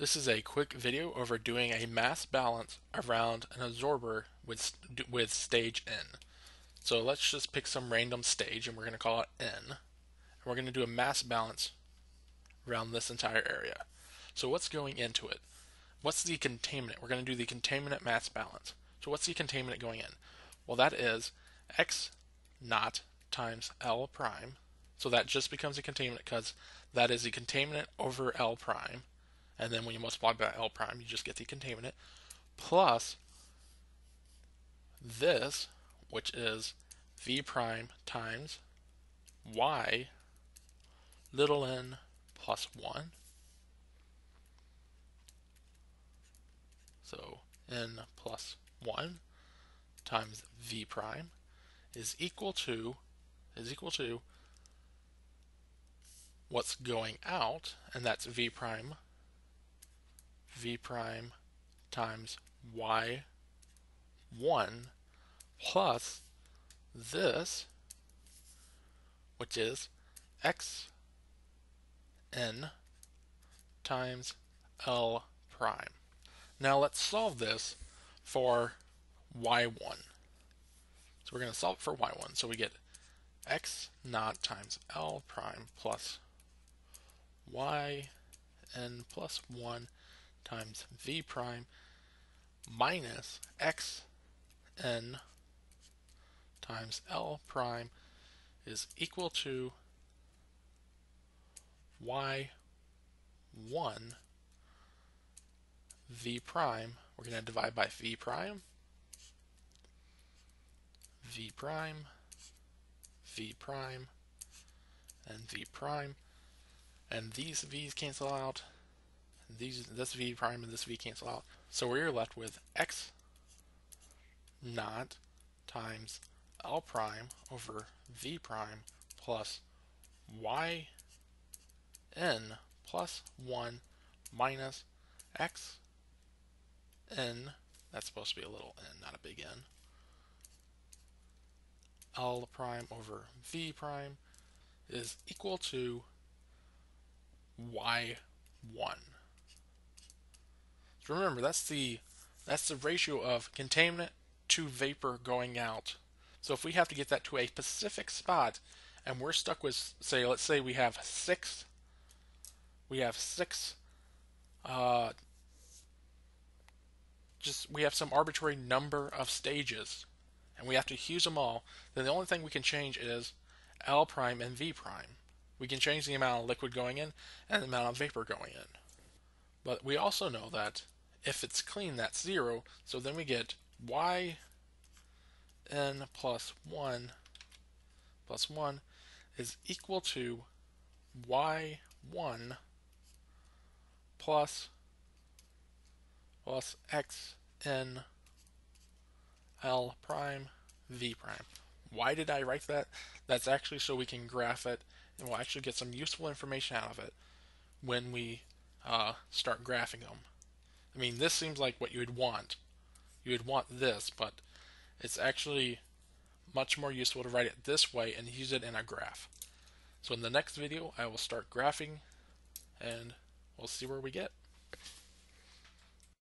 This is a quick video over doing a mass balance around an absorber with, with stage N. So let's just pick some random stage and we're going to call it N. And we're going to do a mass balance around this entire area. So what's going into it? What's the contaminant? We're going to do the contaminant mass balance. So what's the contaminant going in? Well that is X naught times L prime. So that just becomes a contaminant because that is the contaminant over L prime and then when you multiply by L prime, you just get the contaminant, plus this, which is V prime times Y little n plus 1. So n plus 1 times V prime is equal to is equal to what's going out, and that's V prime v prime times y1 plus this, which is x n times L prime. Now let's solve this for y1. So we're going to solve for y1. So we get x naught times L prime plus y n plus 1 times v prime minus x n times L prime is equal to y1 v prime. We're going to divide by v prime, v prime, v prime, and v prime. And these v's cancel out, these this v prime and this v cancel out. So we're left with x naught times L prime over v prime plus y n plus 1 minus x n, that's supposed to be a little n, not a big N, L prime over v prime is equal to y1 remember that's the that's the ratio of contaminant to vapor going out. So if we have to get that to a specific spot and we're stuck with say let's say we have six we have six uh, just we have some arbitrary number of stages and we have to use them all then the only thing we can change is L prime and V prime we can change the amount of liquid going in and the amount of vapor going in but we also know that if it's clean, that's 0. So then we get y n plus 1 plus 1 is equal to y1 plus plus x n l prime v prime. Why did I write that? That's actually so we can graph it and we'll actually get some useful information out of it when we uh, start graphing them. I mean, this seems like what you would want. You would want this, but it's actually much more useful to write it this way and use it in a graph. So in the next video, I will start graphing and we'll see where we get.